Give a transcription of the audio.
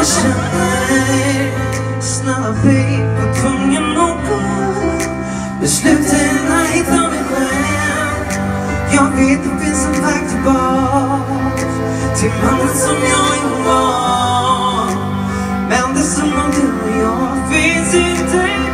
jag känner Snälla baby, kungen och god Besluten att hitta mig själv Jag vet det finns en väg tillbaka Till mannen som jag en gång Men det som om du och jag finns inte